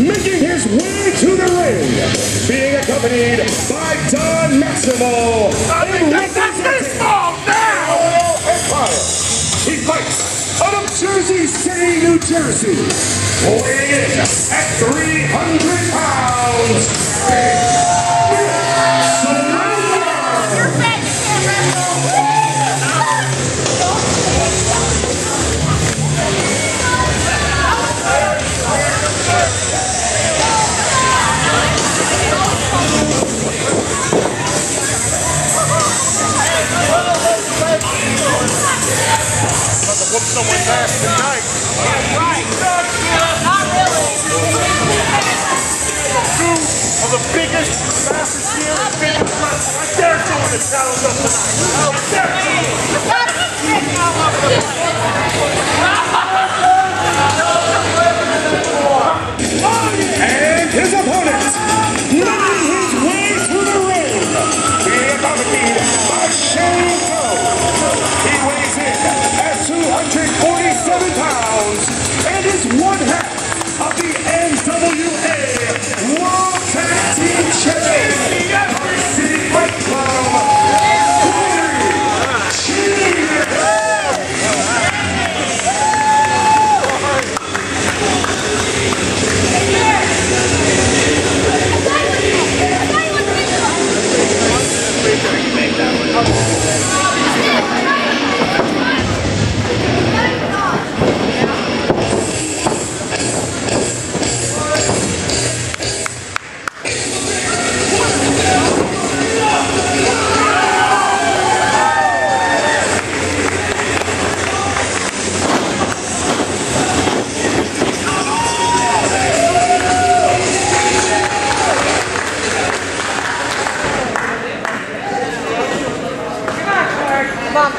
making his way to the ring, being accompanied by Don Maximo. I think that's his fault now! Empire. He fights out of Jersey City, New Jersey, weighing in at 300 pounds. sounds of tonight. Oh,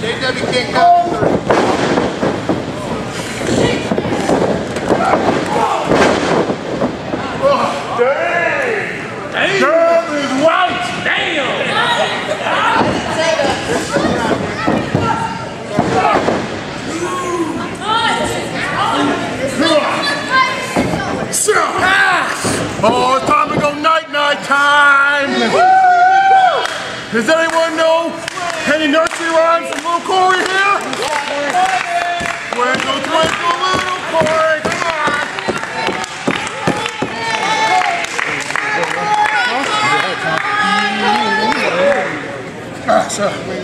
JW can't. Girl is white. Damn. Oh, time to go night night time. Does anyone rhymes from little Kory here? Twinkle, twinkle, little Kory, come on. Ah, sure.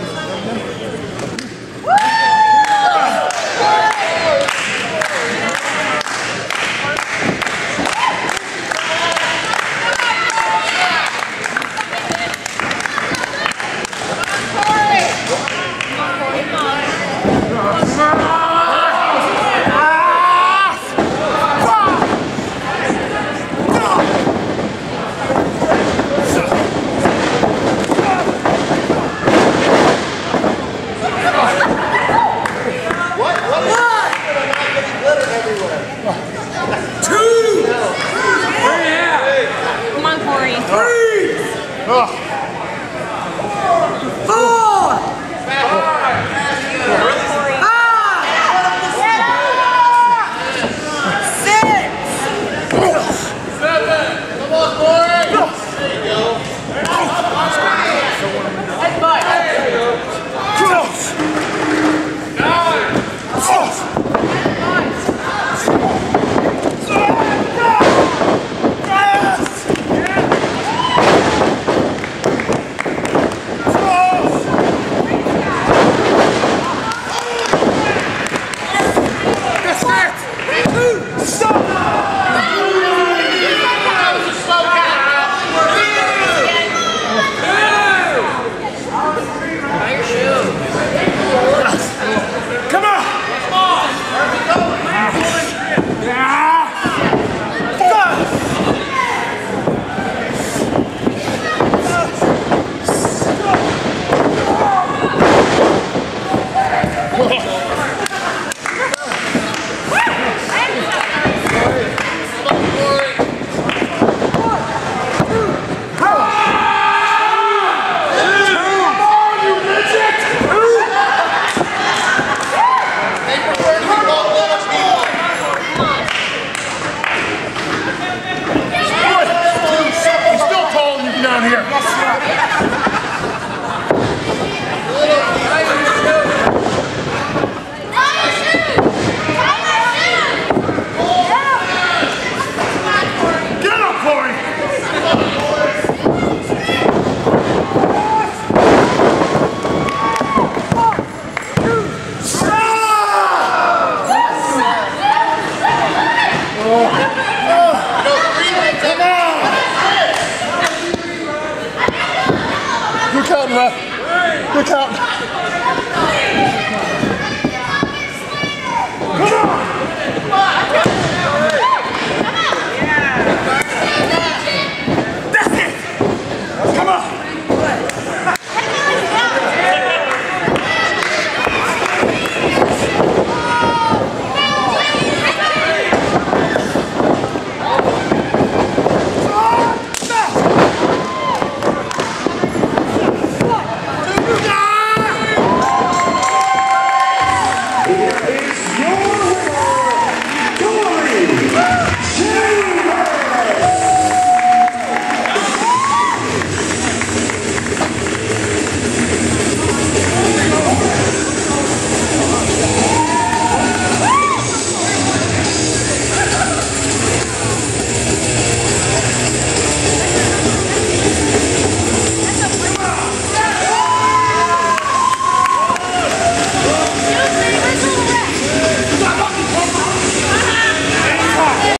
Good ref. Good counting. Come on.